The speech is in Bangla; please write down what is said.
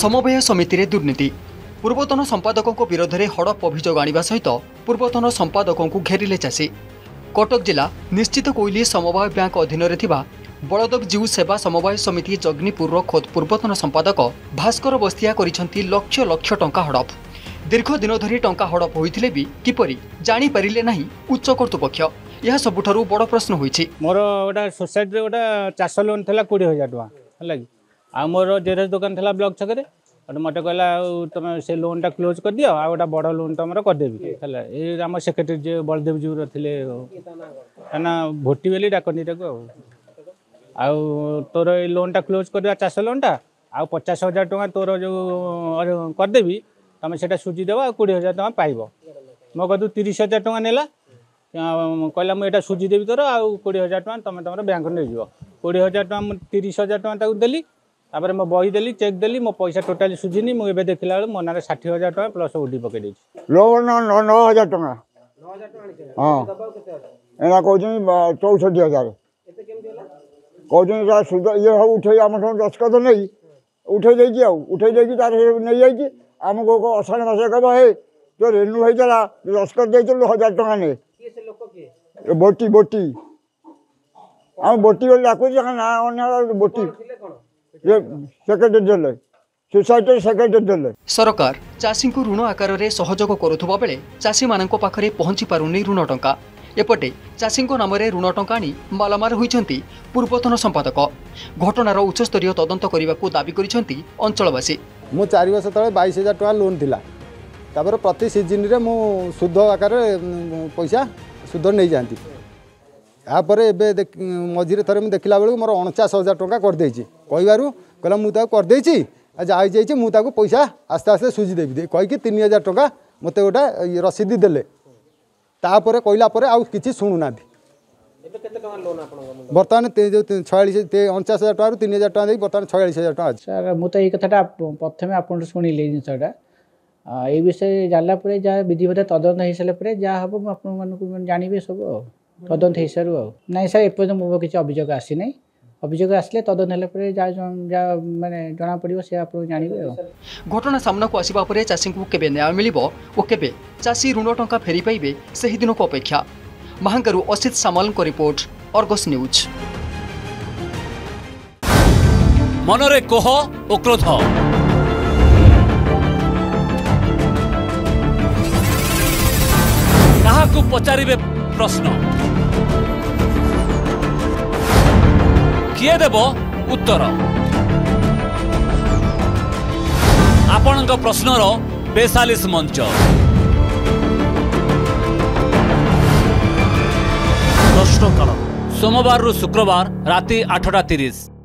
समबय समिति दुर्नीति पूर्वतन विरोध विरोधले हडप अभियोग सहित पूर्वतन को घेरिले चासी कटक निश्चित कोइली समवाय ब्याङ्क बड़दक बलदेवज्यू सेवा समवाय समिति जग्नीपुर र खोद पूर्वतन संपादक भास्कर बस्तिया लक्ष लक्षा हडप दीर्घ दिन धरी टा हडप हुँदै कि जापारे नै उच्च कर्तृपक्ष सबुठु बोसै लोन ଆଉ ମୋର ଜେରକ୍ସ ଦୋକାନ ଥିଲା ବ୍ଲକ୍ ଛକରେ ମୋତେ କହିଲା ଆଉ ତୁମେ ସେ ଲୋନ୍ଟା କ୍ଲୋଜ୍ କରିଦିଅ ଆଉ ଗୋଟେ ବଡ଼ ଲୋନ୍ ତୁମର କରିଦେବି ହେଲା ଏ ଆମ ସେକ୍ରେଟାରୀ ଯିଏ ବଳଦେବ ଥିଲେ କାହିଁକିନା ଭୋଟି ବୋଲି ଡାକନ୍ତି ତାକୁ ଆଉ ଆଉ ତୋର ଏଇ ଲୋନ୍ଟା କ୍ଲୋଜ୍ କରିବା ଚାଷ ଲୋନ୍ଟା ଆଉ ପଚାଶ ହଜାର ଟଙ୍କା ତୋର ଯେଉଁ କରିଦେବି ତୁମେ ସେଇଟା ସୁଝିଦେବ ଆଉ କୋଡ଼ିଏ ହଜାର ଟଙ୍କା ପାଇବ ମୋ କତିରୁ ତିରିଶ ହଜାର ଟଙ୍କା ନେଲା କହିଲା ମୁଁ ଏଇଟା ସୁଝିଦେବି ତୋର ଆଉ କୋଡ଼ିଏ ହଜାର ଟଙ୍କା ତୁମେ ତୁମର ବ୍ୟାଙ୍କରୁ ନେଇଯିବ କୋଡ଼ିଏ ହଜାର ଟଙ୍କା ମୁଁ ତିରିଶ ହଜାର ଟଙ୍କା ତାକୁ ଦେଲି তাপরে মো বই দেলি চেক দেলি মো পয়সা টোটালি সুঝিনি মু এবে দেখিলা বেলা মো নাঁরে ষাঠিয়ে হাজার টাকা প্লস ওডি পকাই দিয়েছি লোন ন হাজার টাকা হ্যাঁ এরা কৌছেন চৌষট্টি হাজার কৌছেন তার সুদ ইয়ে সব উঠেই আমার সঙ্গে দশকত নেই উঠেই দিয়েছি আউ উঠেই দিয়েছি তার নেই যাইছি আমাকে অষাঢ় মাসে কেব হে তো রেনু হয়েছিলা দশকত দিয়েছিল হাজার টাকা নে বটি বটি আমি বটি বলে ডাকুছি না অন্য বটি सरकार ऋण आकारले सहयोग गरी पाहुी पाउ ऋण टापटे चासी नाम टङा आलमार हुन्छ पूर्वतन संपादक घटनार उच्चस्तरीय तदन्त दावी अञ्चलवासी म चार वर्ष ताइस हजार टा लोन ठाउँ सुध आकार पैसा सुधा ତାପରେ ଏବେ ମଝିରେ ଥରେ ମୁଁ ଦେଖିଲା ବେଳକୁ ମୋର ଅଣଚାଶ ହଜାର ଟଙ୍କା କରିଦେଇଛି କହିବାରୁ କହିଲା ମୁଁ ତାକୁ କରିଦେଇଛି ଆଉ ମୁଁ ତାକୁ ପଇସା ଆସ୍ତେ ଆସ୍ତେ ସୁଝିଦେବି କହିକି ତିନି ହଜାର ଟଙ୍କା ମୋତେ ଗୋଟେ ରସିଦ ଦେଲେ ତାପରେ କହିଲା ପରେ ଆଉ କିଛି ଶୁଣୁନାହାନ୍ତି ବର୍ତ୍ତମାନ ଛୟାଳିଶ ଅଣଚାଶ ହଜାର ଟଙ୍କାରୁ ତିନି ହଜାର ଟଙ୍କା ଦେଇ ବର୍ତ୍ତମାନ ଛୟାଳିଶ ହଜାର ଟଙ୍କା ଅଛି ସାର୍ ମୁଁ ତ ଏଇ କଥାଟା ପ୍ରଥମେ ଆପଣଠୁ ଶୁଣିଲି ଏଇ ଜିନିଷଟା ଏଇ এই বিষয়ে জানলা পরে যা বিধিবদ্ধ তদন্ত হয়ে সারা পরে যা হব ଜାଣିବି ସବୁ ଆଉ পদন থেই সরুৱা নাই স্যার এই পদমবো কিছ অভিযোগ আসি নাই অভিযোগ আসলে তদনলে পৰে যা যো মানে জনা পঢ়িবো সে আপলক জানিব ঘটনা সামনক আসিবা পৰে চাছিং ক কেবে ন্যায় মিলিব ও কেবে চাছি रुण টংকা फेरी পাইবে সেই দিনক অপেক্ষ্যা মহাকৰু অছিদ সমলক ৰিপৰ্ট অৰগস নিউজ মনৰে কোহ ওক্ৰোধ কাহক পচாரிবে প্রশ্ন କିଏ ଦେବ ଉତ୍ତର ଆପଣଙ୍କ ପ୍ରଶ୍ନର ବେସାଲିସ ମଞ୍ଚ ପ୍ରଶ୍ନକାଳ ସୋମବାରରୁ ଶୁକ୍ରବାର ରାତି ଆଠଟା ତିରିଶ